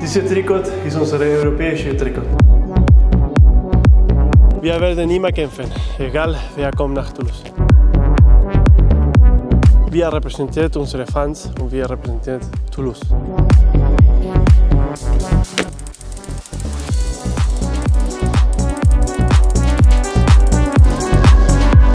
Deze tricot, is onze Europese trikot. Wir werden niemand kämpfen, egal wer komt naar Toulouse. Wir representeren onze Fans en wir representeren Toulouse.